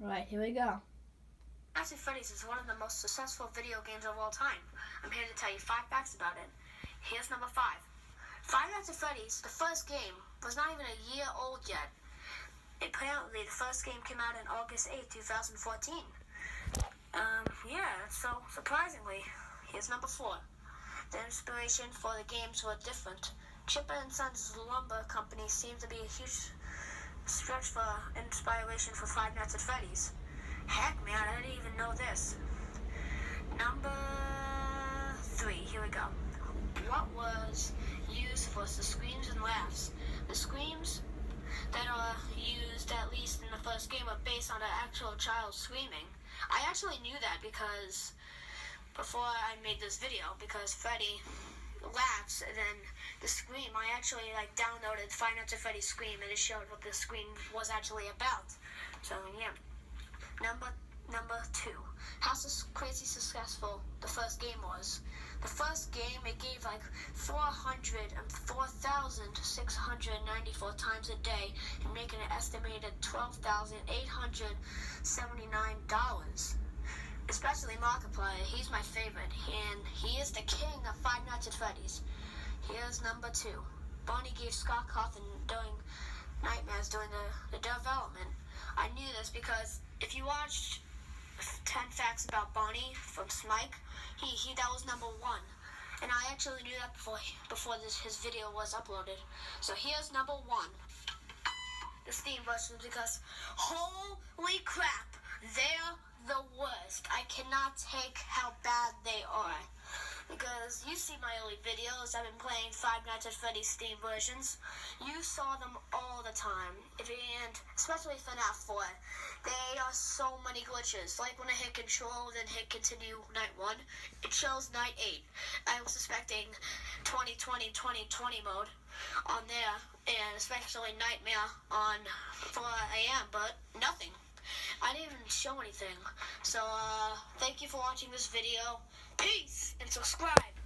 Right, here we go. Nights at Freddy's is one of the most successful video games of all time. I'm here to tell you five facts about it. Here's number five. Five Nights at Freddy's, the first game, was not even a year old yet. Apparently, the first game came out on August 8, 2014. Um, yeah, so surprisingly, here's number four. The inspiration for the games were different. Chipper and Sons Lumber Company seemed to be a huge stretch for inspiration for Five Nights at Freddy's. Heck, man, I didn't even know this. Number three, here we go. What was used for the screams and laughs? The screams that are used, at least in the first game, are based on an actual child screaming. I actually knew that because before I made this video, because Freddy laughs and then the scream. I actually like downloaded Five Nights at Freddy's Scream and it showed what the scream was actually about. So yeah. Number number two. How crazy successful the first game was. The first game it gave like 404,694 times a day and making an estimated $12,879 especially Markiplier. He's my favorite, and he is the king of Five Nights at Freddy's. Here's number two. Bonnie gave Scott Cawthon during Nightmares during the, the development. I knew this because if you watched 10 Facts About Bonnie from Smike, he, he that was number one. And I actually knew that before before this his video was uploaded. So here's number one. The Steam version because holy crap, they're the worst. I cannot take how bad they are. Because you see my early videos, I've been playing Five Nights at Freddy's Steam versions. You saw them all the time. And especially FNAF 4. They are so many glitches. Like when I hit control, then hit continue night 1, it shows night 8. I was suspecting 2020 2020 mode on there. And especially Nightmare on 4 a.m., but nothing. I didn't even show anything. So, uh, thank you for watching this video. Peace and subscribe.